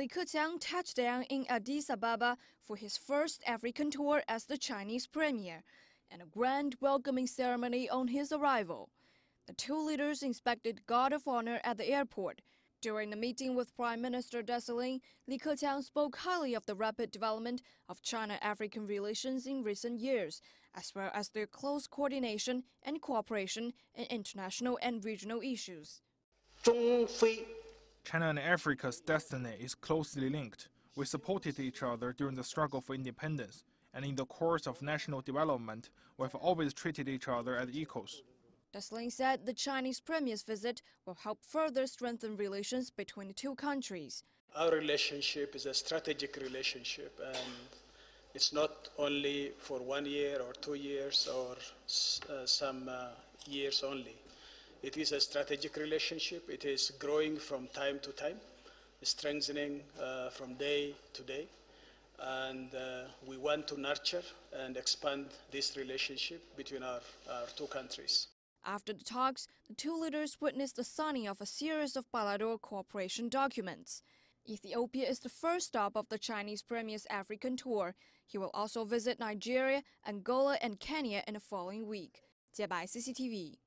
Li Keqiang touched down in Addis Ababa for his first African tour as the Chinese premier, and a grand welcoming ceremony on his arrival. The two leaders inspected Guard of Honor at the airport. During the meeting with Prime Minister Desalegn, Li Keqiang spoke highly of the rapid development of China-African relations in recent years, as well as their close coordination and cooperation in international and regional issues. China and Africa's destiny is closely linked. We supported each other during the struggle for independence, and in the course of national development, we have always treated each other as equals. Desalegn said the Chinese premier's visit will help further strengthen relations between the two countries. Our relationship is a strategic relationship, and it's not only for one year or two years or uh, some uh, years only. It is a strategic relationship. It is growing from time to time, strengthening uh, from day to day. And uh, we want to nurture and expand this relationship between our, our two countries. After the talks, the two leaders witnessed the signing of a series of bilateral cooperation documents. Ethiopia is the first stop of the Chinese premier's African tour. He will also visit Nigeria, Angola, and Kenya in the following week. 接白 CCTV。